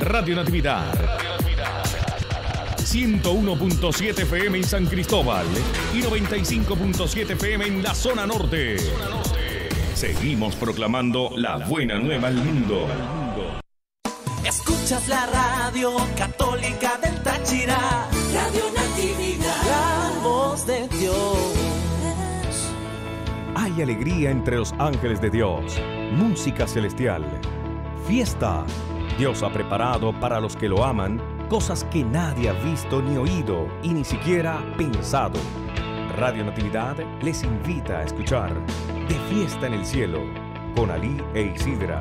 Radio Natividad. 101.7 FM en San Cristóbal y 95.7 FM en la zona norte. Seguimos proclamando la buena nueva al mundo. Escuchas la radio católica del Táchira. Radio Natividad. La voz de Dios. Hay alegría entre los ángeles de Dios. Música celestial. Fiesta. Dios ha preparado para los que lo aman cosas que nadie ha visto ni oído y ni siquiera pensado. Radio Natividad les invita a escuchar De Fiesta en el Cielo con Ali e Isidra.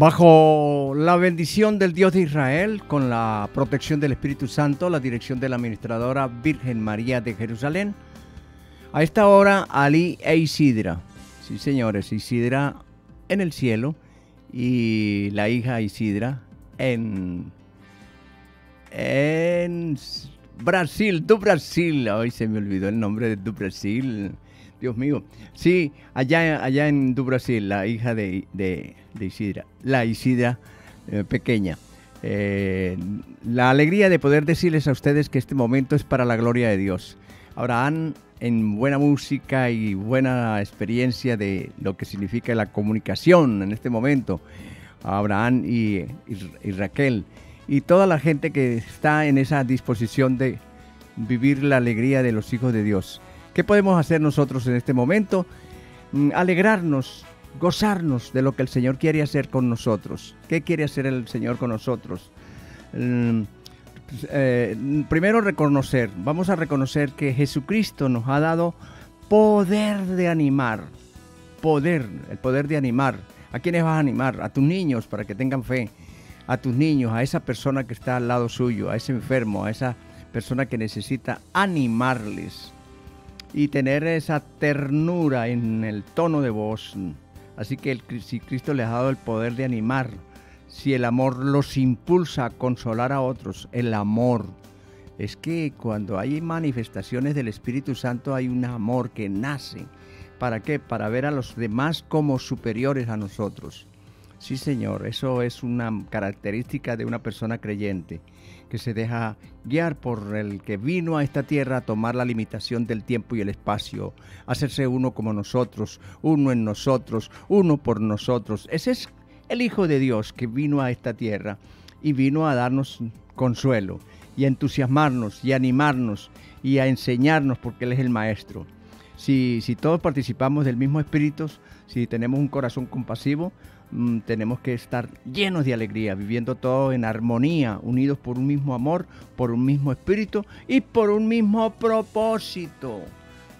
Bajo la bendición del Dios de Israel, con la protección del Espíritu Santo, la dirección de la administradora Virgen María de Jerusalén, a esta hora Ali e Isidra. Sí, señores, Isidra en el cielo y la hija Isidra en, en Brasil, do Brasil. Hoy se me olvidó el nombre de do Brasil. Dios mío. Sí, allá, allá en du Brasil, la hija de, Isidra, la Isidra eh, pequeña. Eh, la alegría de poder decirles a ustedes que este momento es para la gloria de Dios. Abraham, en buena música y buena experiencia de lo que significa la comunicación en este momento, Abraham y Raquel, y toda la gente que está en esa disposición de vivir la alegría de los hijos de Dios. ¿Qué podemos hacer nosotros en este momento? Mm, alegrarnos, gozarnos de lo que el Señor quiere hacer con nosotros. ¿Qué quiere hacer el Señor con nosotros? Mm, pues, eh, primero reconocer, vamos a reconocer que Jesucristo nos ha dado poder de animar, poder, el poder de animar. ¿A quiénes vas a animar? A tus niños para que tengan fe, a tus niños, a esa persona que está al lado suyo, a ese enfermo, a esa persona que necesita animarles y tener esa ternura en el tono de voz. Así que si Cristo les ha dado el poder de animar, si el amor los impulsa a consolar a otros, el amor. Es que cuando hay manifestaciones del Espíritu Santo hay un amor que nace. ¿Para qué? Para ver a los demás como superiores a nosotros. Sí, Señor, eso es una característica de una persona creyente que se deja guiar por el que vino a esta tierra a tomar la limitación del tiempo y el espacio, hacerse uno como nosotros, uno en nosotros, uno por nosotros. Ese es el Hijo de Dios que vino a esta tierra y vino a darnos consuelo y a entusiasmarnos y a animarnos y a enseñarnos porque Él es el Maestro. Si, si todos participamos del mismo espíritu, si tenemos un corazón compasivo, Mm, tenemos que estar llenos de alegría, viviendo todo en armonía, unidos por un mismo amor, por un mismo espíritu y por un mismo propósito.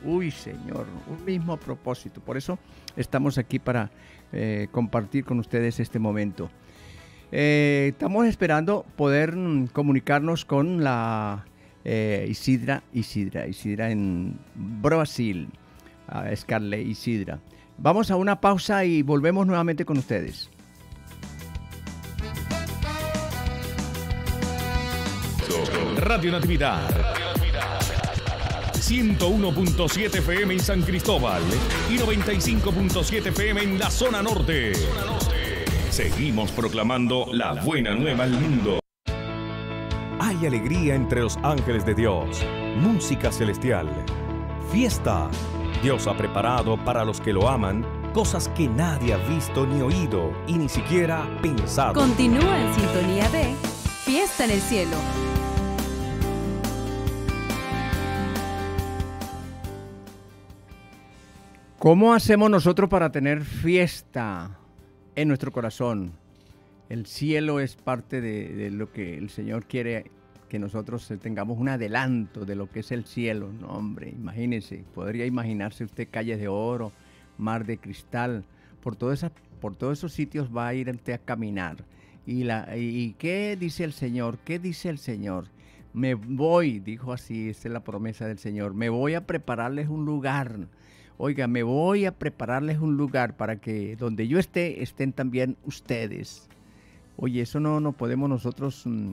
Uy, Señor, un mismo propósito. Por eso estamos aquí para eh, compartir con ustedes este momento. Eh, estamos esperando poder mm, comunicarnos con la eh, Isidra, Isidra, Isidra en Brasil, Scarlett Isidra. Vamos a una pausa y volvemos nuevamente con ustedes. Radio Natividad. 101.7 FM en San Cristóbal y 95.7 FM en la zona norte. Seguimos proclamando la buena nueva al mundo. Hay alegría entre los ángeles de Dios, música celestial, fiesta Dios ha preparado para los que lo aman cosas que nadie ha visto ni oído y ni siquiera pensado. Continúa en sintonía de Fiesta en el Cielo. ¿Cómo hacemos nosotros para tener fiesta en nuestro corazón? El cielo es parte de, de lo que el Señor quiere que nosotros tengamos un adelanto de lo que es el cielo. No, hombre, imagínese, podría imaginarse usted calles de oro, mar de cristal, por, por todos esos sitios va a ir usted a caminar. Y, la, ¿Y qué dice el Señor? ¿Qué dice el Señor? Me voy, dijo así, esta es la promesa del Señor, me voy a prepararles un lugar. Oiga, me voy a prepararles un lugar para que donde yo esté, estén también ustedes. Oye, eso no, no podemos nosotros mm,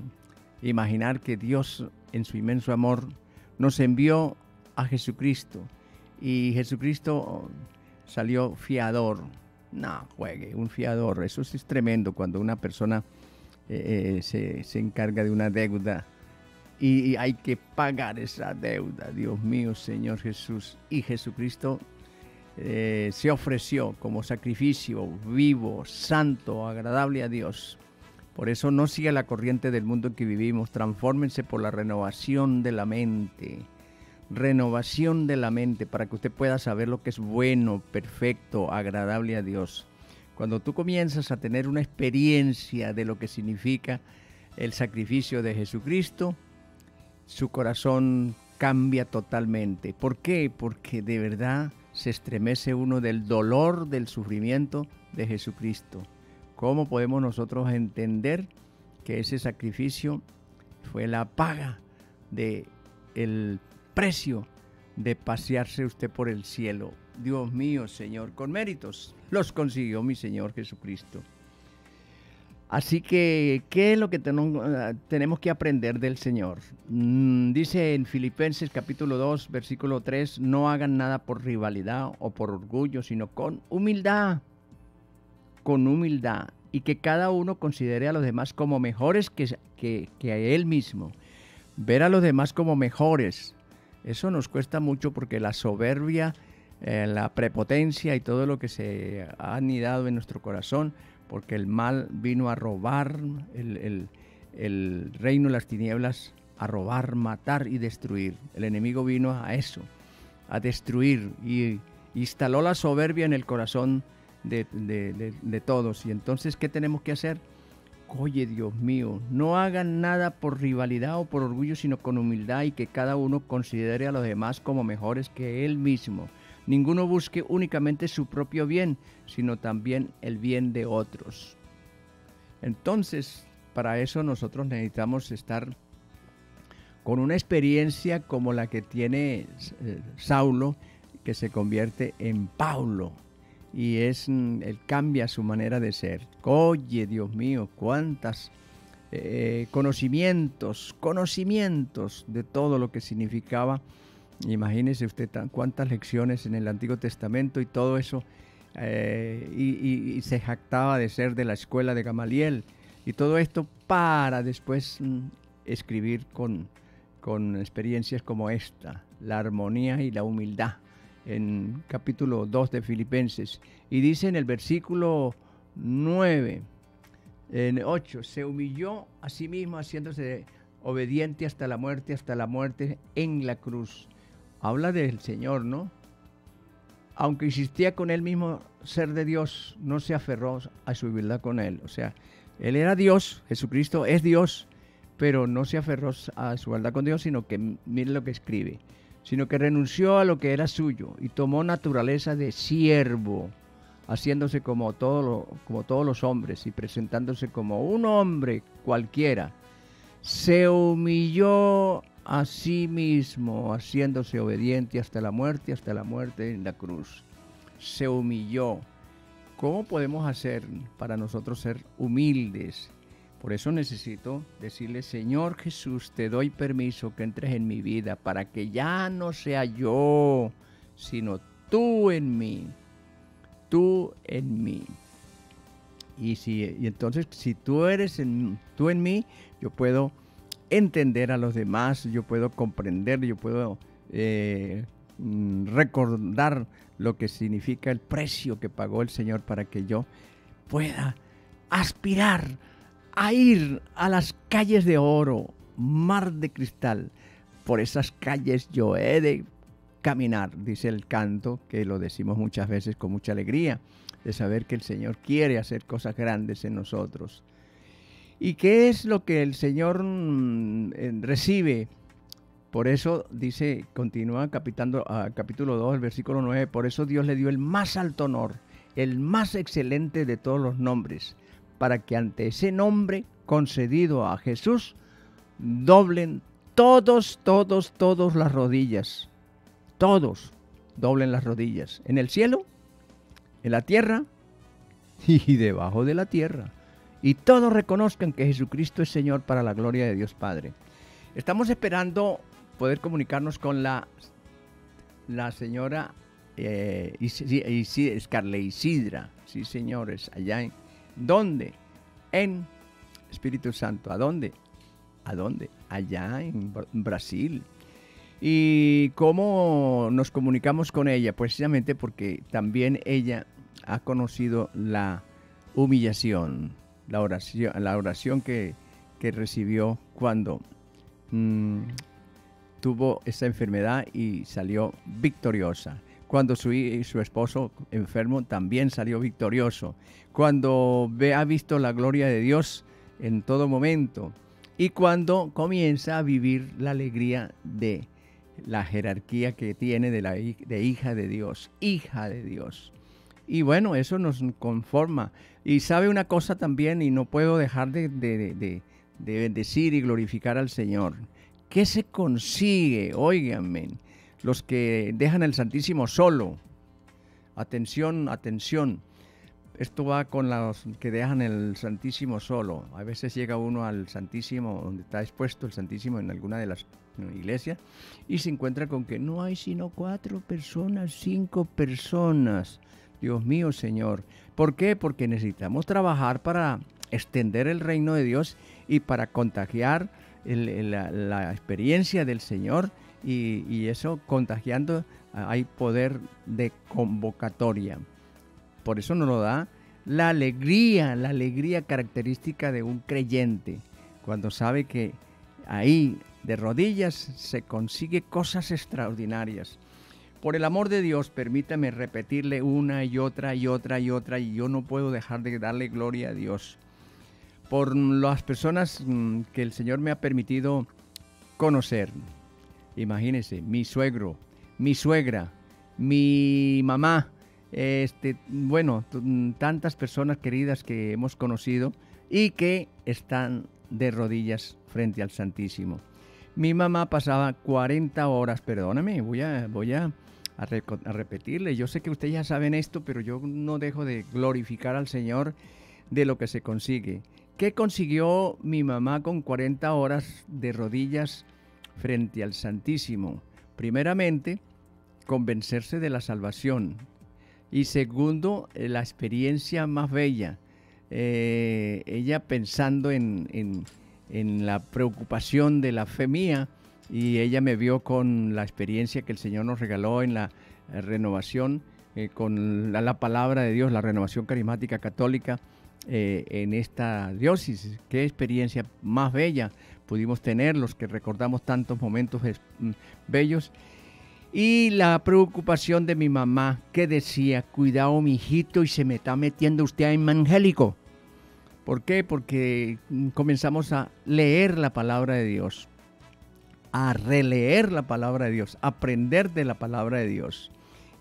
imaginar que Dios en su inmenso amor nos envió a Jesucristo y Jesucristo salió fiador. No, juegue, un fiador. Eso es tremendo cuando una persona eh, se, se, encarga de una deuda y, hay que pagar esa deuda. Dios mío, Señor Jesús. Y Jesucristo eh, se ofreció como sacrificio vivo, santo, agradable a Dios. Por eso no siga la corriente del mundo en que vivimos. Transfórmense por la renovación de la mente renovación de la mente para que usted pueda saber lo que es bueno, perfecto, agradable a Dios. Cuando tú comienzas a tener una experiencia de lo que significa el sacrificio de Jesucristo, su corazón cambia totalmente. ¿Por qué? Porque de verdad se estremece uno del dolor, del sufrimiento de Jesucristo. ¿Cómo podemos nosotros entender que ese sacrificio fue la paga de el precio de pasearse usted por el cielo. Dios mío, Señor, con méritos los consiguió mi Señor Jesucristo. Así que, ¿qué es lo que tenemos que aprender del Señor? Mm, dice en Filipenses capítulo 2, versículo 3, no hagan nada por rivalidad o por orgullo, sino con humildad, con humildad, y que cada uno considere a los demás como mejores que, que a él mismo. Ver a los demás como mejores, eso nos cuesta mucho porque la soberbia, eh, la prepotencia y todo lo que se ha anidado en nuestro corazón, porque el mal vino a robar, el, reino de las tinieblas a robar, matar y destruir. El enemigo vino a eso, a destruir y instaló la soberbia en el corazón de, de todos. Y entonces, ¿qué tenemos que hacer? Oye, Dios mío, no hagan nada por rivalidad o por orgullo, sino con humildad y que cada uno considere a los demás como mejores que él mismo. Ninguno busque únicamente su propio bien, sino también el bien de otros. Entonces, para eso nosotros necesitamos estar con una experiencia como la que tiene eh, Saulo, que se convierte en Paulo y es mm, él cambia su manera de ser. Oye, Dios mío, cuántas eh, conocimientos, conocimientos de todo lo que significaba. Imagínese usted cuántas lecciones en el Antiguo Testamento y todo eso. Eh, y, se jactaba de ser de la escuela de Gamaliel. Y todo esto para después mm, escribir con, con experiencias como esta, la armonía y la humildad en capítulo 2 de Filipenses. Y dice en el versículo 9, en 8, se humilló a sí mismo haciéndose obediente hasta la muerte, hasta la muerte en la cruz. Habla del Señor, ¿no? Aunque existía con él mismo ser de Dios, no se aferró a su humildad con él. O sea, él era Dios, Jesucristo es Dios, pero no se aferró a su verdad con Dios, sino que mire lo que escribe sino que renunció a lo que era suyo y tomó naturaleza de siervo, haciéndose como, como todos los hombres y presentándose como un hombre cualquiera. Se humilló a sí mismo, haciéndose obediente hasta la muerte, hasta la muerte en la cruz. Se humilló. ¿Cómo podemos hacer para nosotros ser humildes por eso necesito decirle, Señor Jesús, te doy permiso que entres en mi vida para que ya no sea yo, sino tú en mí, tú en mí. Y, si, y entonces, si tú eres en, tú en mí, yo puedo entender a los demás, yo puedo comprender, yo puedo eh, mm, recordar lo que significa el precio que pagó el Señor para que yo pueda aspirar a ir a las calles de oro, mar de cristal. Por esas calles yo he de caminar, dice el canto, que lo decimos muchas veces con mucha alegría, de saber que el Señor quiere hacer cosas grandes en nosotros. ¿Y qué es lo que el Señor mm, recibe? Por eso dice, continúa capitando, a capítulo 2, el versículo 9, por eso Dios le dio el más alto honor, el más excelente de todos los nombres para que ante ese nombre concedido a Jesús doblen todos, todos, todos las rodillas. Todos doblen las rodillas. En el cielo, en la tierra y debajo de la tierra. y todos reconozcan que Jesucristo es Señor para la gloria de Dios Padre. Estamos esperando poder comunicarnos con la, la señora eh, Isidra, sí señores, allá en, ¿dónde? En Espíritu Santo, ¿a dónde? ¿A dónde? Allá en Brasil. ¿Y cómo nos comunicamos con ella? Precisamente porque también ella ha conocido la humillación, la oración, la oración que, recibió cuando mm, tuvo esa enfermedad y salió victoriosa. Cuando su, su esposo enfermo también salió victorioso. Cuando ve, ha visto la gloria de Dios en todo momento. Y cuando comienza a vivir la alegría de la jerarquía que tiene de, la, de hija de Dios, hija de Dios. Y bueno, eso nos conforma. Y sabe una cosa también, y no puedo dejar de, de, bendecir y glorificar al Señor. ¿Qué se consigue? Óiganme, los que dejan el Santísimo solo. Atención, atención. Esto va con los que dejan el Santísimo solo. A veces llega uno al Santísimo, donde está expuesto el Santísimo en alguna de las iglesias, y se encuentra con que no hay sino cuatro personas, cinco personas. Dios mío, Señor. ¿Por qué? Porque necesitamos trabajar para extender el reino de Dios y para contagiar la, experiencia del Señor y, eso contagiando hay poder de convocatoria. Por eso nos lo da la alegría, la alegría característica de un creyente, cuando sabe que ahí de rodillas se consigue cosas extraordinarias. Por el amor de Dios, permítame repetirle una y otra y otra y otra, y yo no puedo dejar de darle gloria a Dios. Por las personas mm, que el Señor me ha permitido conocer. Imagínense, mi suegro, mi suegra, mi mamá, este, bueno, tantas personas queridas que hemos conocido y que están de rodillas frente al Santísimo. Mi mamá pasaba 40 horas, perdóname, voy a, voy a, a, repetirle, yo sé que ustedes ya saben esto, pero yo no dejo de glorificar al Señor de lo que se consigue. ¿Qué consiguió mi mamá con 40 horas de rodillas frente al Santísimo? Primeramente, convencerse de la salvación, y segundo, eh, la experiencia más bella. Eh, ella pensando en, la preocupación de la fe mía y ella me vio con la experiencia que el Señor nos regaló en la eh, renovación, con la, palabra de Dios, la renovación carismática católica en esta diócesis. Qué experiencia más bella pudimos tener, los que recordamos tantos momentos mm, bellos. Y la preocupación de mi mamá que decía, cuidado mi hijito y se me está metiendo usted a evangélico. ¿Por qué? Porque comenzamos a leer la palabra de Dios, a releer la palabra de Dios, aprender de la palabra de Dios.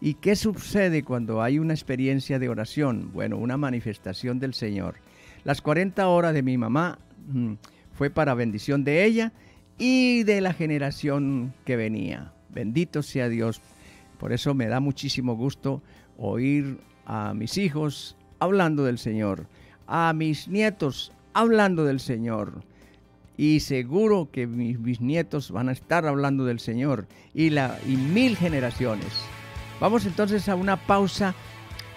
¿Y qué sucede cuando hay una experiencia de oración? Bueno, una manifestación del Señor. Las 40 horas de mi mamá mm, fue para bendición de ella y de la generación que venía. Bendito sea Dios. Por eso me da muchísimo gusto oír a mis hijos hablando del Señor, a mis nietos hablando del Señor. Y seguro que mis bisnietos van a estar hablando del Señor y, la, y mil generaciones. Vamos entonces a una pausa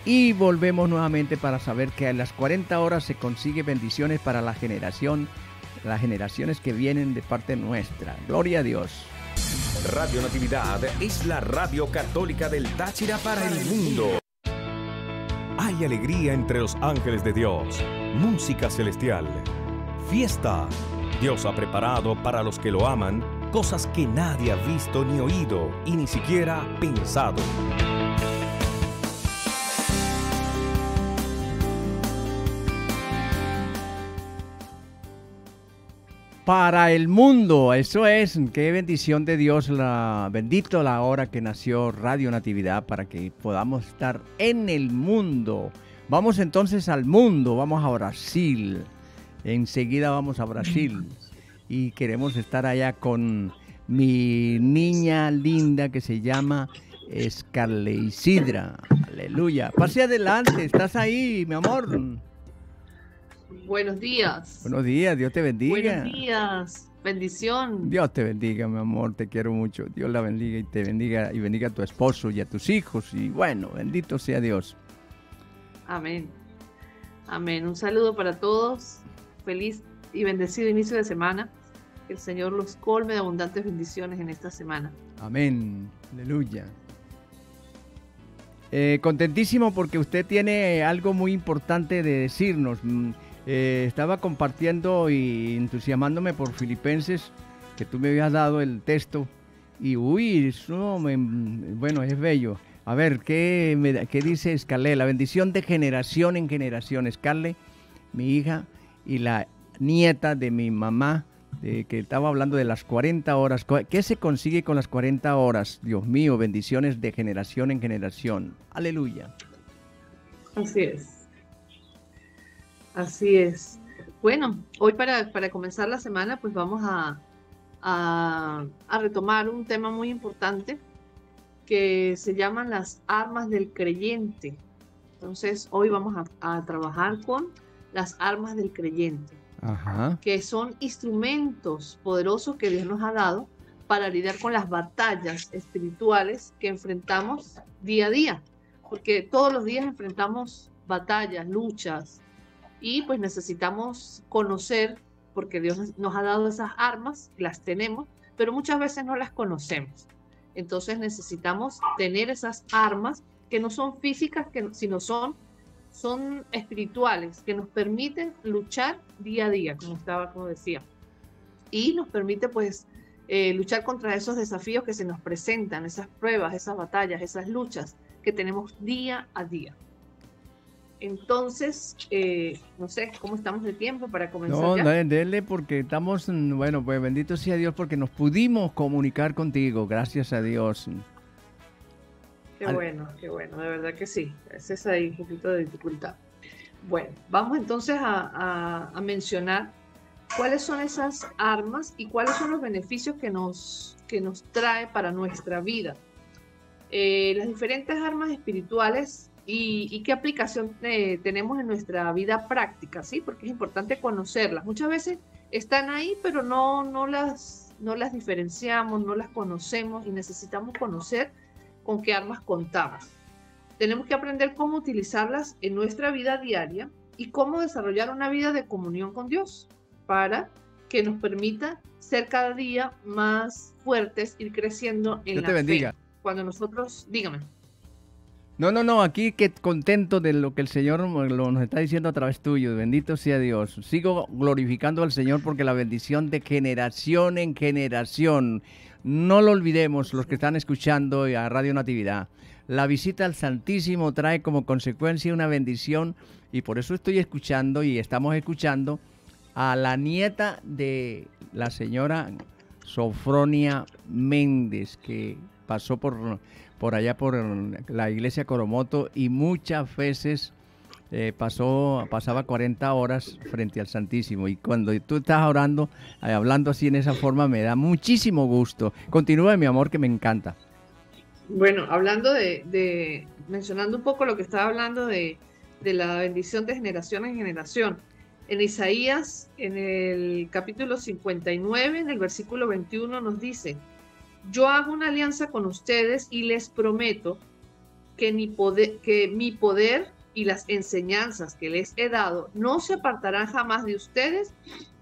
y volvemos nuevamente para saber que a las 40 horas se consigue bendiciones para la generación, las generaciones que vienen de parte nuestra. Gloria a Dios. Radio Natividad es la radio católica del Táchira para el mundo. Hay alegría entre los ángeles de Dios, música celestial, fiesta. Dios ha preparado para los que lo aman cosas que nadie ha visto ni oído y ni siquiera pensado. Para el mundo. Eso es, qué bendición de Dios, la bendito la hora que nació Radio Natividad para que podamos estar en el mundo. Vamos entonces al mundo, vamos a Brasil. Enseguida vamos a Brasil y queremos estar allá con mi niña linda que se llama Isidra. Aleluya. Pase adelante, estás ahí, mi amor. Buenos días. Buenos días, Dios te bendiga. Buenos días. Bendición. Dios te bendiga, mi amor, te quiero mucho. Dios la bendiga y te bendiga y bendiga a tu esposo y a tus hijos. Y bueno, bendito sea Dios. Amén. Amén. Un saludo para todos. Feliz y bendecido inicio de semana. Que el Señor los colme de abundantes bendiciones en esta semana. Amén. Aleluya. Eh, contentísimo porque usted tiene algo muy importante de decirnos. Eh, estaba compartiendo y entusiasmándome por Filipenses, que tú me habías dado el texto. Y uy, eso me- bueno, es bello. A ver, ¿qué, qué dice Scarlett? La bendición de generación en generación. Scarlett, mi hija y la nieta de mi mamá, que estaba hablando de las 40 horas. ¿Qué se consigue con las 40 horas? Dios mío, bendiciones de generación en generación. Aleluya. Así es. Así es. Bueno, hoy para, para comenzar la semana, pues vamos a, a, a retomar un tema muy importante que se llaman las armas del creyente. Entonces, hoy vamos a, a trabajar con las armas del creyente, Ajá. que son instrumentos poderosos que Dios nos ha dado para lidiar con las batallas espirituales que enfrentamos día a día, porque todos los días enfrentamos batallas, luchas, y pues necesitamos conocer, porque Dios nos- ha dado esas armas, las tenemos, pero muchas veces no las conocemos. Entonces necesitamos tener esas armas que no son físicas, que, sino son, son espirituales, que nos permiten luchar día a día, como estaba, como decía. Y nos permite pues eh, luchar contra esos desafíos que se nos presentan, esas pruebas, esas batallas, esas luchas que tenemos día a día. Entonces, eh, no sé, ¿cómo estamos de tiempo para comenzar No, ya? no, dele porque estamos, mm, bueno, pues bendito sea Dios porque nos pudimos comunicar contigo, gracias a Dios. Qué Al- bueno, qué bueno, de verdad que sí. Es ahí un poquito de dificultad. Bueno, vamos entonces a, a- a mencionar cuáles son esas armas y cuáles son los beneficios que nos, que nos trae para nuestra vida. Eh, las diferentes armas espirituales y, y qué aplicación eh, tenemos en nuestra vida práctica, ¿sí? Porque es importante conocerlas. Muchas veces están ahí, pero no, no, las, no las diferenciamos, no las conocemos y necesitamos conocer con qué armas contamos. Tenemos que aprender cómo utilizarlas en nuestra vida diaria y cómo desarrollar una vida de comunión con Dios para que nos permita ser cada día más fuertes, ir creciendo en Dios la te bendiga. fe. Cuando nosotros, dígame, No, no, no, aquí que contento de lo que el Señor nos está diciendo a través tuyo. Bendito sea Dios. Sigo glorificando al Señor porque la bendición de generación en generación. No lo olvidemos los que están escuchando a Radio Natividad. La visita al Santísimo trae como consecuencia una bendición y por eso estoy escuchando y estamos escuchando a la nieta de la señora Sofronia Méndez que pasó por por allá por la iglesia Coromoto y muchas veces eh, pasó, pasaba 40 horas frente al Santísimo. Y cuando tú estás orando, eh, hablando así en esa forma, me da muchísimo gusto. Continúa, mi amor, que me encanta. Bueno, hablando de, de- mencionando un poco lo que estaba hablando de, de la bendición de generación en generación. En Isaías, en el capítulo 59, en el versículo 21, nos dice, yo hago una alianza con ustedes y les prometo que mi poder, que mi poder y las enseñanzas que les he dado no se apartarán jamás de ustedes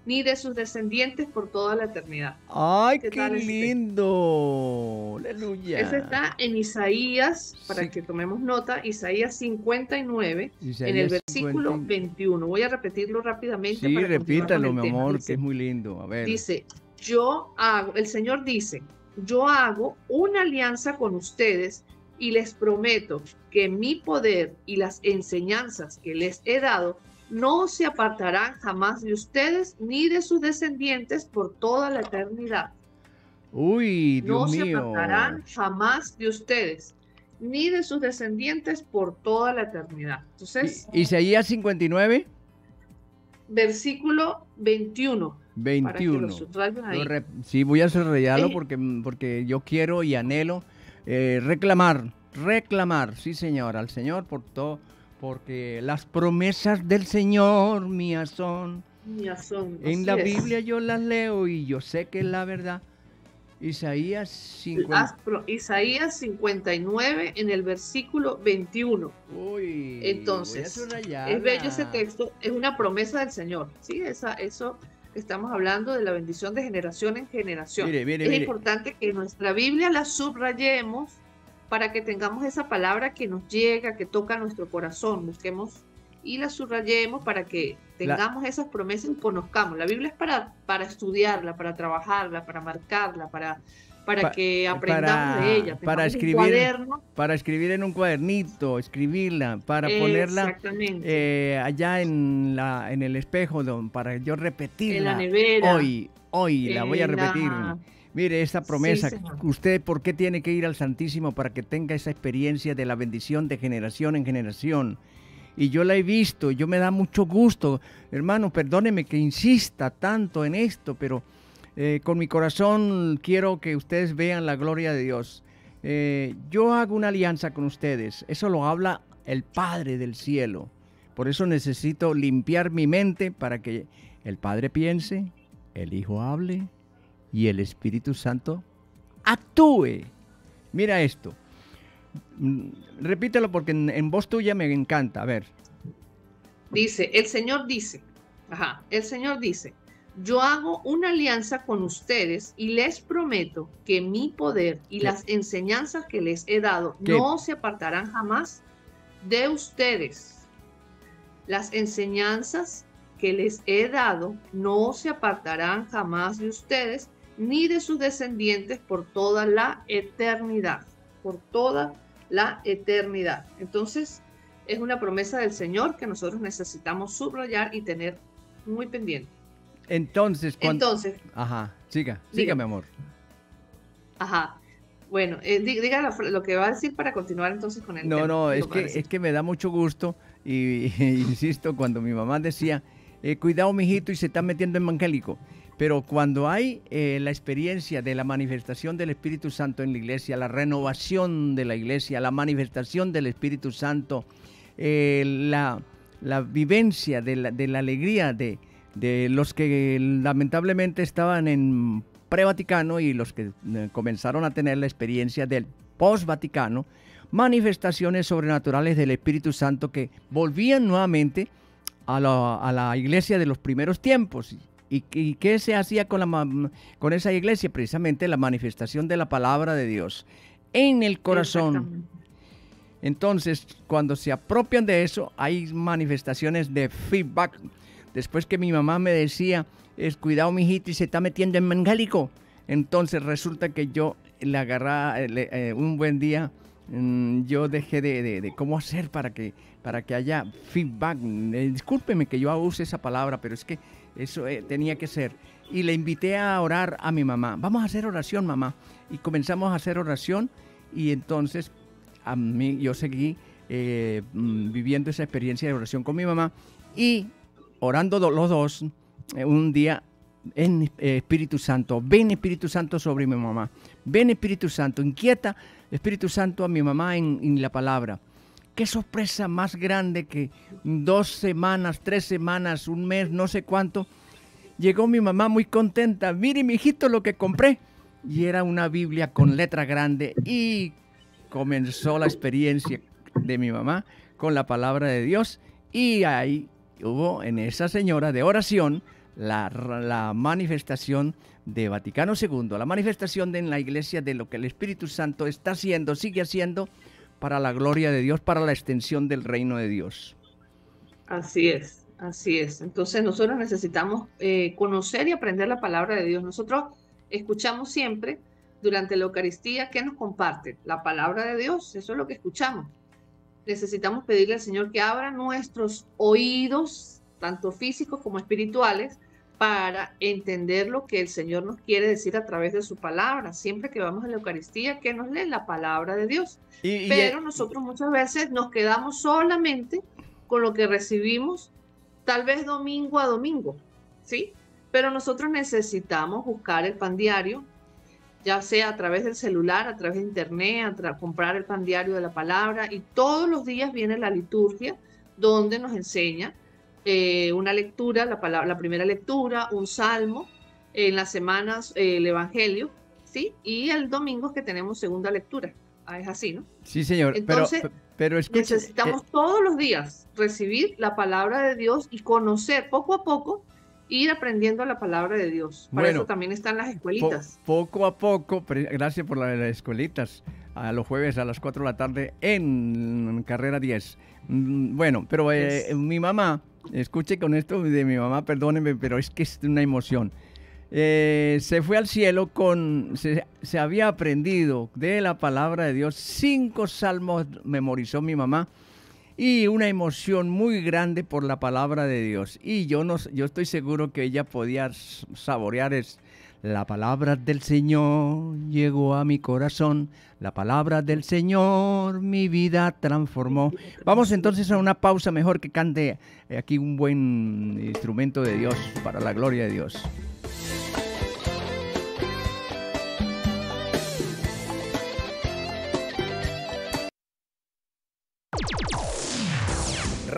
ni de sus descendientes por toda la eternidad. ¡Ay, ¿Qué qué, ese? lindo! ¡Aleluya! Ese está en Isaías, para Sí. que tomemos nota, Isaías 59, en el Isaías versículo 50. 21. Voy a repetirlo rápidamente. Sí, para repítalo, mi amor, Dice, que es muy lindo. A ver. dice, yo hago, el Señor dice, yo hago una alianza con ustedes y les prometo que mi poder y las enseñanzas que les he dado no se apartarán jamás de ustedes ni de sus descendientes por toda la eternidad. Uy, no Dios se mío. apartarán jamás de ustedes, ni de sus descendientes por toda la eternidad. Entonces, Isaías 59, versículo 21. Para que 21. lo subrayen ahí. Lo re- Sí, voy a subrayarlo porque, porque yo quiero y anhelo eh, reclamar, reclamar, sí señor, al Señor por todo, Porque las promesas del Señor mías son. Mías son. En la es. Biblia yo las leo y yo sé que es la verdad. Isaías 50. Las pro- Isaías 59 en el versículo 21. Uy, Entonces. Es bello ese texto, es una promesa del Señor. ¿sí? Esa, eso que estamos hablando de la bendición de generación en generación. Mire, mire, es mire. importante que nuestra Biblia la subrayemos para que tengamos esa palabra que nos llega, que toca nuestro corazón. Busquemos y la subrayemos para que La- tengamos esas promesas y conozcamos. La Biblia es para, para estudiarla, para trabajarla, para marcarla, para, para Pa- que aprendamos para- de ella. para un escribir- cuaderno. Para escribir en un cuadernito, escribirla, para ponerla eh, allá en, la, en el espejo, don, para yo repetirla. en la nevera. Hoy, hoy la voy a en la- repetir. Mire, esta promesa, usted por qué tiene que ir al Santísimo para que tenga esa experiencia de la bendición de generación en generación. Y yo la he visto, yo me da mucho gusto. Hermano, perdóneme que insista tanto en esto, pero eh, con mi corazón quiero que ustedes vean la gloria de Dios. Eh, yo hago una alianza con ustedes, eso lo habla el Padre del cielo. Por eso necesito limpiar mi mente para que el Padre piense, el Hijo hable y el Espíritu Santo actúe. Mira esto. Mm, Repítelo porque en, en voz tuya me encanta. A ver. Dice, el Señor dice, ajá, el Señor dice, yo hago una alianza con ustedes y les prometo que mi poder y ¿Qué? las enseñanzas que les he dado ¿Qué? no se apartarán jamás de ustedes. Las enseñanzas que les he dado no se apartarán jamás de ustedes ni de sus descendientes por toda la eternidad, por toda la eternidad. Entonces, es una promesa del Señor que nosotros necesitamos subrayar y tener muy pendiente. Entonces, cuando... Entonces, Ajá, siga, siga, mi amor. ajá. Bueno, eh, di- diga lo que va a decir para continuar entonces con el No, tema. no, es que, es que me da mucho gusto y, insisto, cuando mi mamá decía, eh, cuidado mijito y se está metiendo en evangélico. Pero cuando hay eh, la experiencia de la manifestación del Espíritu Santo en la iglesia, la renovación de la iglesia, la manifestación del Espíritu Santo, la, la vivencia de la, de la alegría de, de los que lamentablemente estaban en pre-Vaticano y los que eh, comenzaron a tener la experiencia del post-Vaticano, manifestaciones sobrenaturales del Espíritu Santo que volvían nuevamente a la, a la iglesia de los primeros tiempos. ¿Y, y qué se hacía con, la, con esa iglesia? Precisamente la manifestación de la palabra de Dios en el corazón. Entonces, cuando se apropian de eso, hay manifestaciones de feedback. Después que mi mamá me decía, es cuidado, mijito, y se está metiendo en evangélico. Entonces resulta que yo le agarraba un buen día, mm, yo dejé de, de- de cómo hacer para que, para que haya feedback. Eh, discúlpeme que yo use esa palabra, pero es que eso eh, tenía que ser. Y le invité a orar a mi mamá. Vamos a hacer oración, mamá. Y comenzamos a hacer oración y entonces a mí yo seguí eh, mm, viviendo esa experiencia de oración con mi mamá y orando do- los dos eh, un día en eh, Espíritu Santo, ven Espíritu Santo sobre mi mamá, ven Espíritu Santo, inquieta Espíritu Santo a mi mamá en, en la palabra. Qué sorpresa más grande que dos semanas, tres semanas, un mes, no sé cuánto. Llegó mi mamá muy contenta. Mire, mi hijito, lo que compré. Y era una Biblia con letra grande. Y comenzó la experiencia de mi mamá con la palabra de Dios. Y ahí hubo en esa señora de oración la, manifestación de Vaticano II, la manifestación de, en la iglesia de lo que el Espíritu Santo está haciendo, sigue haciendo para la gloria de Dios, para la extensión del reino de Dios. Así es, así es. Entonces nosotros necesitamos eh, conocer y aprender la palabra de Dios. Nosotros escuchamos siempre durante la Eucaristía que nos comparte la palabra de Dios. Eso es lo que escuchamos. Necesitamos pedirle al Señor que abra nuestros oídos, tanto físicos como espirituales, para entender lo que el Señor nos quiere decir a través de su palabra. Siempre que vamos a la Eucaristía, que nos lee la palabra de Dios. Y, y- Pero nosotros muchas veces nos quedamos solamente con lo que recibimos, tal vez domingo a domingo, ¿sí? Pero nosotros necesitamos buscar el pan diario, ya sea a través del celular, a través de internet, a tra- comprar el pan diario de la palabra, y todos los días viene la liturgia donde nos enseña eh, una lectura, la, palabra, la primera lectura, un salmo, en las semanas eh, el Evangelio, ¿sí? Y el domingo es que tenemos segunda lectura. Ah, es así, ¿no? Sí, señor. Entonces, pero, pero necesitamos todos los días recibir la palabra de Dios y conocer poco a poco ir aprendiendo la palabra de Dios. Para eso también están las escuelitas. poco a poco, gracias por las escuelitas, a los jueves a las 4 de la tarde en carrera 10. Mm, bueno, pero eh, mi mamá, escuche con esto de mi mamá, perdónenme, pero es que es una emoción. Eh, se fue al cielo con, se, se, había aprendido de la palabra de Dios, cinco salmos memorizó mi mamá y una emoción muy grande por la palabra de Dios. Y yo, no, yo estoy seguro que ella podía saborear es, la palabra del Señor llegó a mi corazón, la palabra del Señor mi vida transformó. Vamos entonces a una pausa mejor que cante aquí un buen instrumento de Dios para la gloria de Dios.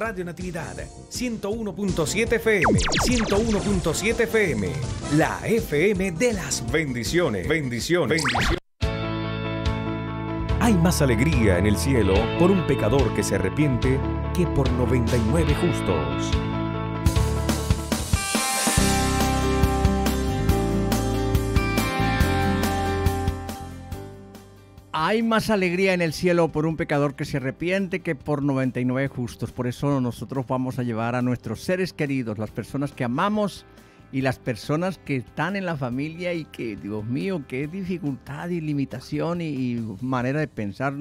Radio Natividad 101.7 FM, 101.7 FM, la FM de las bendiciones. Bendiciones. Hay más alegría en el cielo por un pecador que se arrepiente que por 99 justos. Hay más alegría en el cielo por un pecador que se arrepiente que por 99 justos. Por eso nosotros vamos a llevar a nuestros seres queridos, las personas que amamos y las personas que están en la familia y que, Dios mío, qué dificultad y limitación y, manera de pensar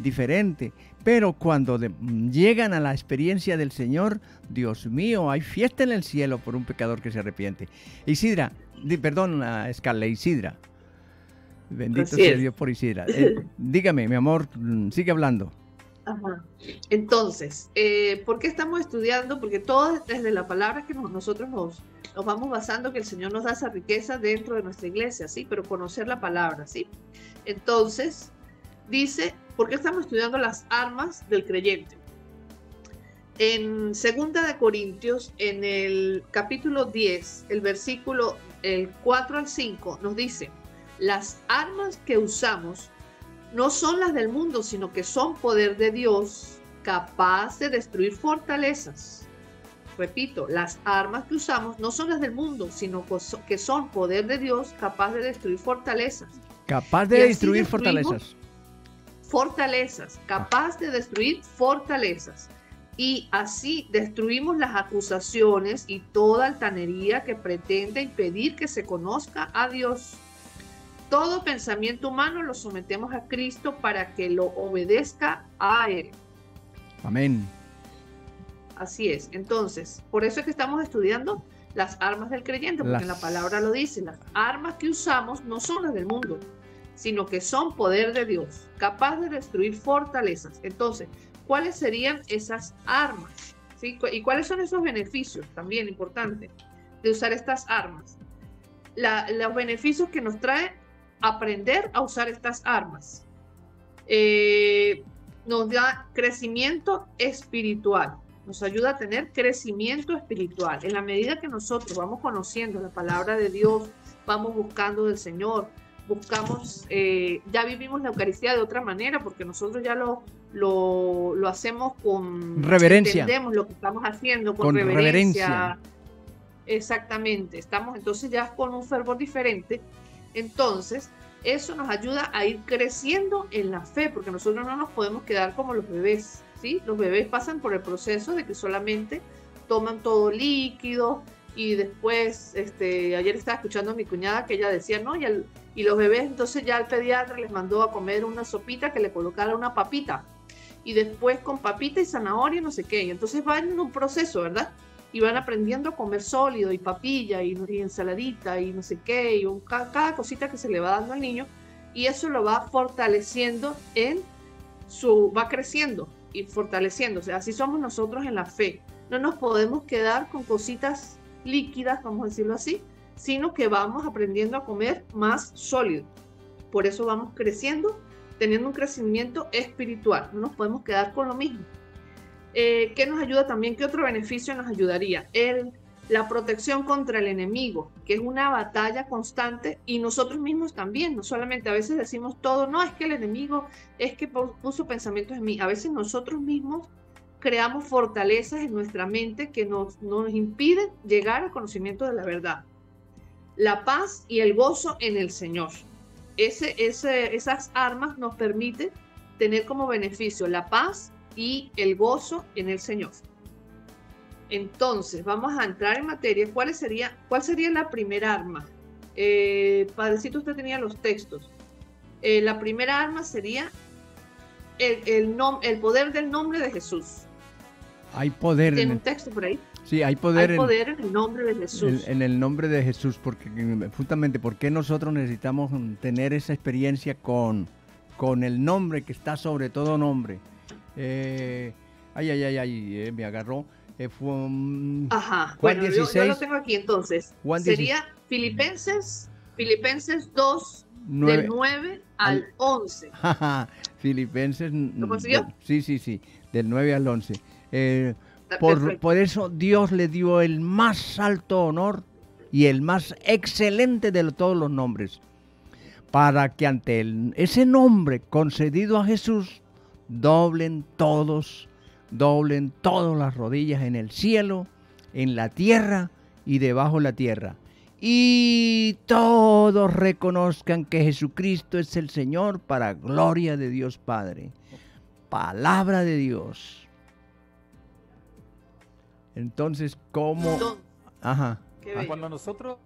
diferente. Pero cuando llegan a la experiencia del Señor, Dios mío, hay fiesta en el cielo por un pecador que se arrepiente. Isidra, perdón, Escala, Isidra. Bendito sea Dios por Isidra. Eh, dígame, mi amor, mm, sigue hablando. Entonces, eh, ¿por qué estamos estudiando? Porque todo desde la palabra que nosotros nos, nos vamos basando, que el Señor nos da esa riqueza dentro de nuestra iglesia, ¿sí? Pero conocer la palabra, ¿sí? Entonces, dice, ¿por qué estamos estudiando las armas del creyente? En segunda de Corintios, en el capítulo 10, el versículo el 4 al 5, nos dice, las armas que usamos no son las del mundo, sino que son poder de Dios capaz de destruir fortalezas. Repito, las armas que usamos no son las del mundo, sino que son poder de Dios capaz de destruir fortalezas. Capaz de destruir fortalezas. Fortalezas, capaz de destruir fortalezas. Y así destruimos las acusaciones y toda altanería que pretende impedir que se conozca a Dios todo pensamiento humano lo sometemos a Cristo para que lo obedezca a Él. Amén. Así es. Entonces, por eso es que estamos estudiando las armas del creyente, porque la palabra lo dice, las armas que usamos no son las del mundo, sino que son poder de Dios, capaz de destruir fortalezas. Entonces, ¿cuáles serían esas armas? ¿Y cuáles son esos beneficios? También importante de usar estas armas. los beneficios que nos trae aprender a usar estas armas. Eh, nos da crecimiento espiritual, nos ayuda a tener crecimiento espiritual. En la medida que nosotros vamos conociendo la palabra de Dios, vamos buscando del Señor, buscamos, eh, ya vivimos la Eucaristía de otra manera, porque nosotros ya lo, lo, hacemos con reverencia. Entendemos lo que estamos haciendo con, reverencia. Exactamente, estamos entonces ya con un fervor diferente entonces, eso nos ayuda a ir creciendo en la fe, porque nosotros no nos podemos quedar como los bebés, ¿sí? Los bebés pasan por el proceso de que solamente toman todo líquido y después, este, ayer estaba escuchando a mi cuñada que ella decía, no, y, y los bebés entonces ya el pediatra les mandó a comer una sopita que le colocara una papita y después con papita y zanahoria no sé qué, y entonces va en un proceso, ¿verdad? Y van aprendiendo a comer sólido y papilla y, ensaladita y no sé qué, y cada, cosita que se le va dando al niño, y eso lo va fortaleciendo en su, va creciendo y fortaleciéndose. Así somos nosotros en la fe. No nos podemos quedar con cositas líquidas, vamos a decirlo así, sino que vamos aprendiendo a comer más sólido. Por eso vamos creciendo, teniendo un crecimiento espiritual. No nos podemos quedar con lo mismo. Eh, ¿Qué nos ayuda también? ¿Qué otro beneficio nos ayudaría? El, la protección contra el enemigo, que es una batalla constante y nosotros mismos también, no solamente a veces decimos todo, no es que el enemigo es que puso pensamientos en mí, a veces nosotros mismos creamos fortalezas en nuestra mente que nos, nos impiden llegar al conocimiento de la verdad. La paz y el gozo en el Señor. Ese, ese, esas armas nos permiten tener como beneficio la paz y el gozo en el Señor. Entonces, vamos a entrar en materia. ¿Cuál sería, cuál sería la primera arma? Eh, Padrecito, usted tenía los textos. Eh, la primera arma sería el, el, el, poder del nombre de Jesús. Hay poder. ¿Tiene un texto por ahí? Sí, hay poder, hay poder en, el nombre de Jesús. En, el nombre de Jesús, porque justamente porque nosotros necesitamos tener esa experiencia con, con el nombre que está sobre todo nombre. Eh, ay, ay, ay, ay, eh, me agarró. Eh, fue, Ajá, bueno, 16, yo, lo tengo aquí entonces. Sería Filipenses, Filipenses 2, del 9 al 11. Filipenses. ¿Lo consiguió? Sí, sí, sí, del 9 al 11. por, por, eso Dios le dio el más alto honor y el más excelente de todos los nombres, para que ante ese nombre concedido a Jesús, doblen todos, doblen todas las rodillas en el cielo, en la tierra y debajo de la tierra. Y todos reconozcan que Jesucristo es el Señor para gloria de Dios Padre. Palabra de Dios. Entonces, ¿cómo? Ajá. Cuando nosotros...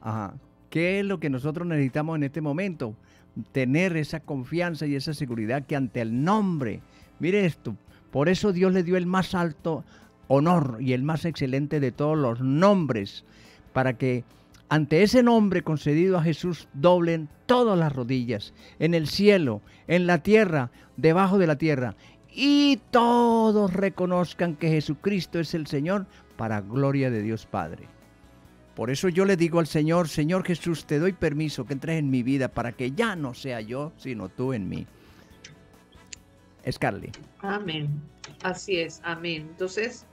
Ajá. ¿Qué es lo que nosotros necesitamos en este momento? Tener esa confianza y esa seguridad que ante el nombre, mire esto, por eso Dios le dio el más alto honor y el más excelente de todos los nombres, para que ante ese nombre concedido a Jesús doblen todas las rodillas, en el cielo, en la tierra, debajo de la tierra, y todos reconozcan que Jesucristo es el Señor para gloria de Dios Padre. Por eso yo le digo al Señor, Señor Jesús, te doy permiso que entres en mi vida para que ya no sea yo, sino tú en mí. Scarlett. Amén. Así es, amén. Entonces,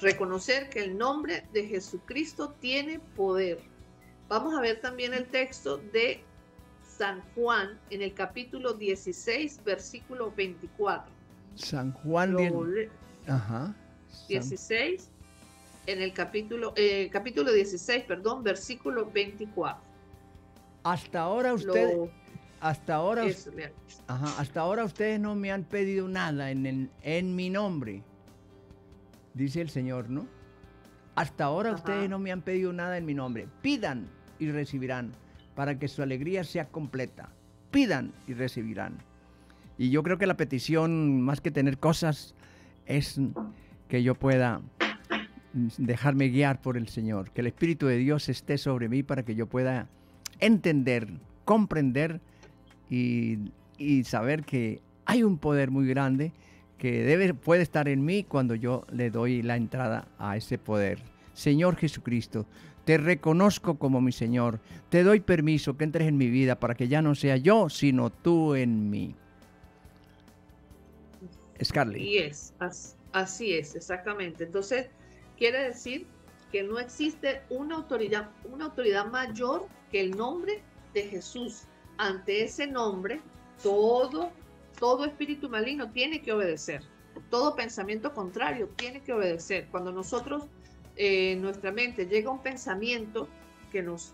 reconocer que el nombre de Jesucristo tiene poder. Vamos a ver también el texto de San Juan en el capítulo 16, versículo 24. San Juan Ajá. 16, en el capítulo, eh, capítulo 16, perdón, versículo 24. Hasta ahora ustedes, hasta ahora, hasta ahora ustedes no me han pedido nada en, en mi nombre, dice el Señor, ¿no? Hasta ahora ustedes no me han pedido nada en mi nombre. Pidan y recibirán para que su alegría sea completa. Pidan y recibirán. Y yo creo que la petición, más que tener cosas, es que yo pueda dejarme guiar por el Señor, que el Espíritu de Dios esté sobre mí para que yo pueda entender, comprender y, saber que hay un poder muy grande que debe, puede estar en mí cuando yo le doy la entrada a ese poder. Señor Jesucristo, te reconozco como mi Señor, te doy permiso que entres en mi vida para que ya no sea yo, sino tú en mí. Scarlett. Y es, así es, exactamente. Entonces, Quiere decir que no existe una autoridad, una autoridad mayor que el nombre de Jesús. Ante ese nombre, todo, todo espíritu maligno tiene que obedecer. Todo pensamiento contrario tiene que obedecer. Cuando nosotros, eh, nuestra mente llega un pensamiento que nos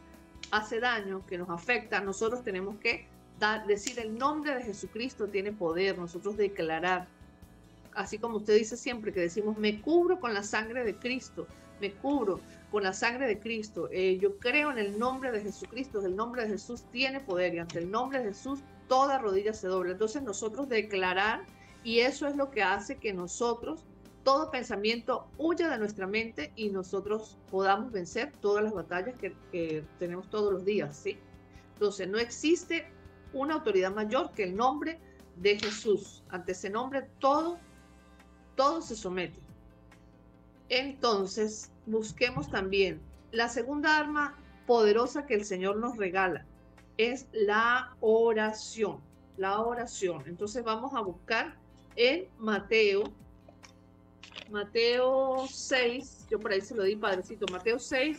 hace daño, que nos afecta, nosotros tenemos que decir el nombre de Jesucristo tiene poder, nosotros declarar así como usted dice siempre, que decimos, me cubro con la sangre de Cristo, me cubro con la sangre de Cristo. Eh, yo creo en el nombre de Jesucristo, el nombre de Jesús tiene poder y ante el nombre de Jesús toda rodilla se dobla. Entonces nosotros declarar y eso es lo que hace que nosotros, todo pensamiento huya de nuestra mente y nosotros podamos vencer todas las batallas que, que tenemos todos los días, ¿sí? Entonces no existe una autoridad mayor que el nombre de Jesús. Ante ese nombre todo todo se somete. Entonces, busquemos también la segunda arma poderosa que el Señor nos regala es la oración, la oración. Entonces vamos a buscar en Mateo Mateo 6, yo por ahí se lo di, padrecito, Mateo 6,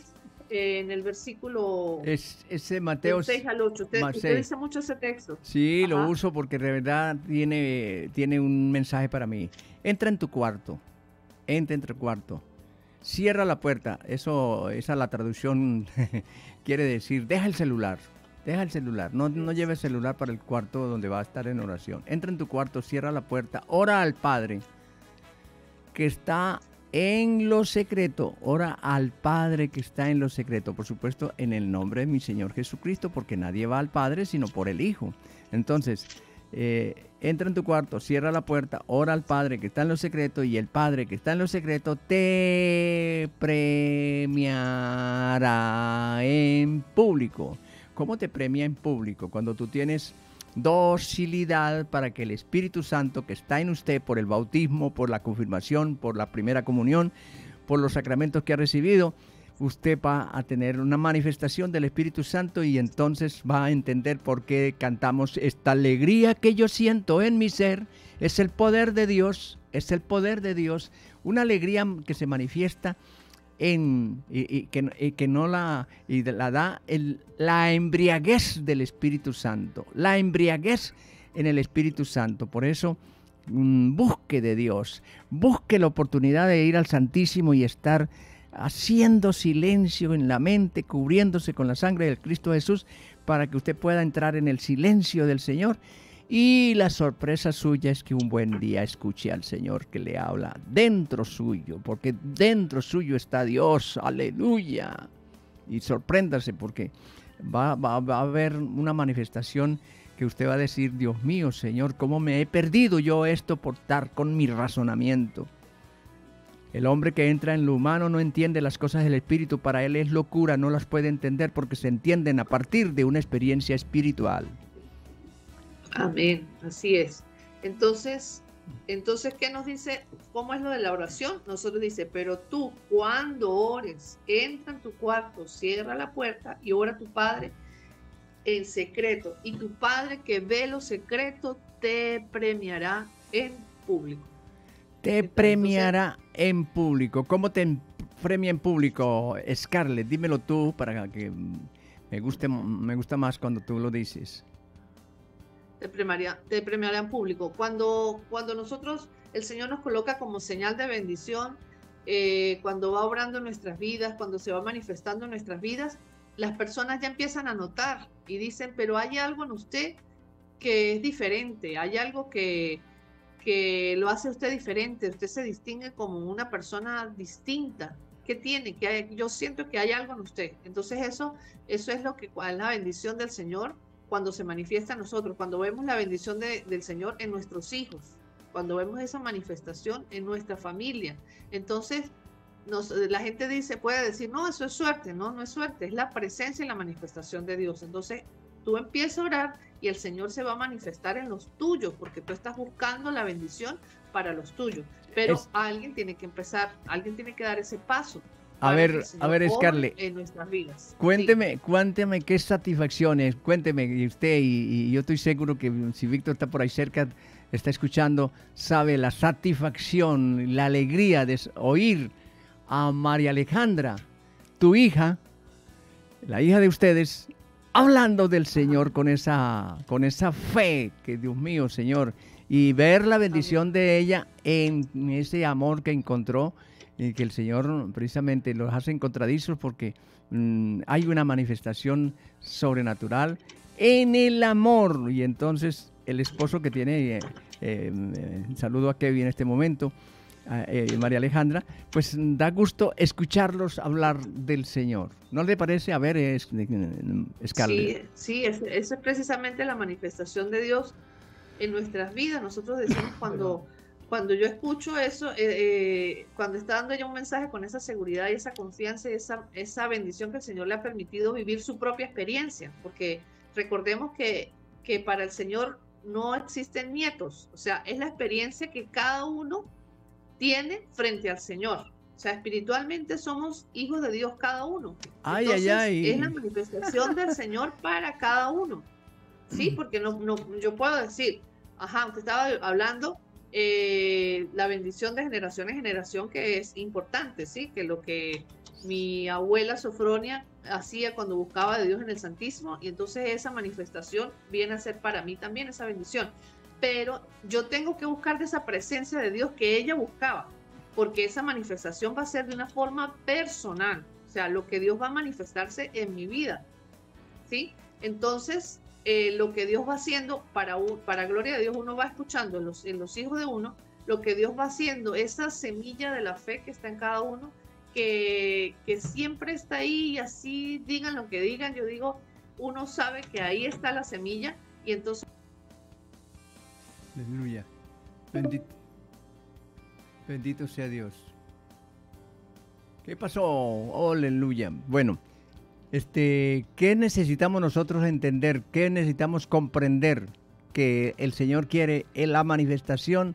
eh, en el versículo Es, ese Mateo... del 6 al 8. Usted, usted dice mucho ese texto. Sí, lo uso porque de verdad tiene, tiene un mensaje para mí. Entra en tu cuarto. Entra en tu cuarto. Cierra la puerta. Eso, esa la traducción quiere decir, deja el celular. Deja el celular. No, no lleves celular para el cuarto donde va a estar en oración. Entra en tu cuarto, cierra la puerta, ora al Padre que está en lo secreto. Ora al Padre que está en lo secreto. Por supuesto, en el nombre de mi Señor Jesucristo, porque nadie va al Padre sino por el Hijo. Entonces, eh, entra en tu cuarto, cierra la puerta, ora al Padre que está en lo secreto y el Padre que está en lo secreto te premiará en público. ¿Cómo te premia en público? Cuando tú tienes docilidad para que el Espíritu Santo que está en usted por el bautismo, por la confirmación, por la primera comunión, por los sacramentos que ha recibido, usted va a tener una manifestación del Espíritu Santo y entonces va a entender por qué cantamos esta alegría que yo siento en mi ser. Es el poder de Dios, es el poder de Dios, una alegría que se manifiesta en, y, que, y que no la, y la da el- la embriaguez del Espíritu Santo, la embriaguez en el Espíritu Santo. Por eso, mm, busque de Dios, busque la oportunidad de ir al Santísimo y estar haciendo silencio en la mente, cubriéndose con la sangre del Cristo Jesús, para que usted pueda entrar en el silencio del Señor. Y la sorpresa suya es que un buen día escuche al Señor que le habla dentro suyo, porque dentro suyo está Dios, aleluya. Y sorpréndase porque va, va- a haber una manifestación que usted va a decir, Dios mío, Señor, ¿cómo me he perdido yo esto por estar con mi razonamiento? El hombre que entra en lo humano no entiende las cosas del espíritu, para él es locura, no las puede entender porque se entienden a partir de una experiencia espiritual. Amén, así es. Entonces, entonces, ¿qué nos dice? ¿Cómo es lo de la oración? Nosotros dice, pero tú cuando ores, entra en tu cuarto, cierra la puerta y ora a tu Padre en secreto. Y tu Padre que ve lo secreto te premiará en público. Te premiará en público. ¿Cómo te em- premia en público, Scarlett? Dímelo tú para que me guste, me gusta más cuando tú lo dices. te premiaría, te premiará en público. Cuando, cuando nosotros, el Señor nos coloca como señal de bendición, eh, cuando va obrando en nuestras vidas, cuando se va manifestando en nuestras vidas, las personas ya empiezan a notar y dicen, pero hay algo en usted que es diferente, hay algo que, que lo hace usted diferente, usted se distingue como una persona distinta. ¿Qué tiene? que hay? Yo siento que hay algo en usted. Entonces eso, eso es lo que es la bendición del Señor cuando se manifiesta en nosotros, cuando vemos la bendición de- del Señor en nuestros hijos, cuando vemos esa manifestación en nuestra familia. Entonces, la gente dice, puede decir, no, eso es suerte, no, no es suerte, es la presencia y la manifestación de Dios. Entonces, tú empiezas a orar y el Señor se va a manifestar en los tuyos, porque tú estás buscando la bendición para los tuyos. Pero Es- alguien tiene que empezar, alguien tiene que dar ese paso. A ver, a ver, Scarlett. En nuestras vidas. Sí. Cuénteme, cuénteme qué satisfacciones, cuénteme y usted y, y yo estoy seguro que si Víctor está por ahí cerca, está escuchando, sabe la satisfacción, la alegría de oír a María Alejandra, tu hija, la hija de ustedes, hablando del Señor con esa, con esa fe que Dios mío, Señor, y ver la bendición de ella en ese amor que encontró y que el Señor precisamente los hace encontradizos porque mm, hay una manifestación sobrenatural en el amor. Y entonces el esposo que tiene, eh, eh, saludo a Kevin en este momento, eh, María Alejandra, pues da gusto escucharlos hablar del Señor. ¿No le parece? A ver, es, Scarlett. Sí, sí, es- esa es precisamente la manifestación de Dios en nuestras vidas. Nosotros decimos cuando, cuando yo escucho eso, eh, eh, cuando está dando ella un mensaje con esa seguridad y esa confianza y esa, esa bendición que el Señor le ha permitido vivir su propia experiencia, porque recordemos que, que para el Señor no existen nietos, o sea, es la experiencia que cada uno tiene frente al Señor. O sea, espiritualmente somos hijos de Dios cada uno. Ay, Entonces, ay, ay. Es la manifestación del Señor para cada uno. Sí, porque no, no, yo puedo decir, ajá, usted estaba hablando eh, la bendición de generación en generación que es importante, ¿sí? Que lo que mi abuela Sofronia hacía cuando buscaba de Dios en el Santísimo y entonces esa manifestación viene a ser para mí también esa bendición. Pero yo tengo que buscar de esa presencia de Dios que ella buscaba, porque esa manifestación va a ser de una forma personal, o sea, lo que Dios va a manifestarse en mi vida, ¿sí? Entonces, eh, lo que Dios va haciendo para, para gloria de Dios, uno va escuchando en los, en los hijos de uno, lo que Dios va haciendo, esa semilla de la fe que está en cada uno, que, que siempre está ahí y así digan lo que digan, yo digo, uno sabe que ahí está la semilla y entonces... Aleluya. Bendito, bendito sea Dios. ¿Qué pasó? Aleluya. Bueno. Este, ¿Qué necesitamos nosotros entender? ¿Qué necesitamos comprender? Que el Señor quiere en la manifestación.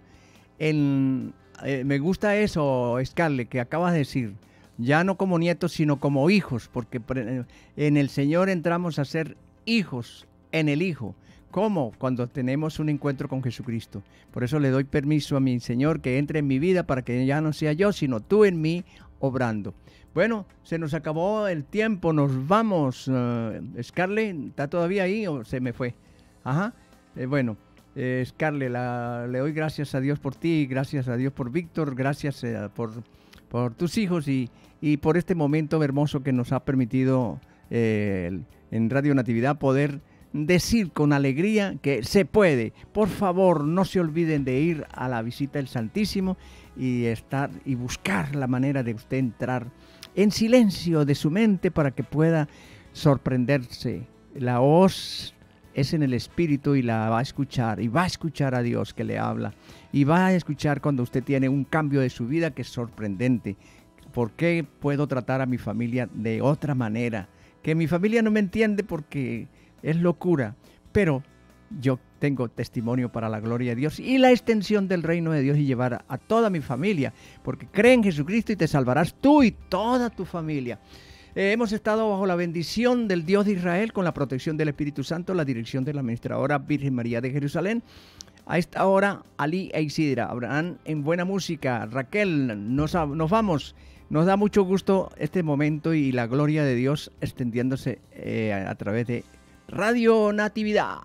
En, eh, me gusta eso, Scarlett, que acabas de decir. Ya no como nietos, sino como hijos, porque en el Señor entramos a ser hijos en el Hijo. ¿Cómo? Cuando tenemos un encuentro con Jesucristo. Por eso le doy permiso a mi Señor que entre en mi vida para que ya no sea yo, sino tú en mí obrando. Bueno, se nos acabó el tiempo, nos vamos. Uh, Scarlett, ¿está todavía ahí o se me fue? Ajá. Eh, bueno, eh, Scarlett, le doy gracias a Dios por ti, gracias a Dios por Víctor, gracias eh, por, tus hijos y, y, por este momento hermoso que nos ha permitido en Radio Natividad poder decir con alegría que se puede. Por favor, no se olviden de ir a la visita del Santísimo y estar y buscar la manera de usted entrar en silencio de su mente para que pueda sorprenderse. La voz es en el espíritu y la va a escuchar y va a escuchar a Dios que le habla y va a escuchar cuando usted tiene un cambio de su vida que es sorprendente. ¿Por qué puedo tratar a mi familia de otra manera? Que mi familia no me entiende porque es locura, pero yo tengo testimonio para la gloria de Dios y la extensión del reino de Dios y llevar a toda mi familia, porque cree en Jesucristo y te salvarás tú y toda tu familia. Eh, hemos estado bajo la bendición del Dios de Israel con la protección del Espíritu Santo, la dirección de la administradora Virgen María de Jerusalén. A esta hora, Ali e Isidra, Abraham en buena música. Raquel, nos, vamos. Nos da mucho gusto este momento y la gloria de Dios extendiéndose eh, a través de Radio Natividad.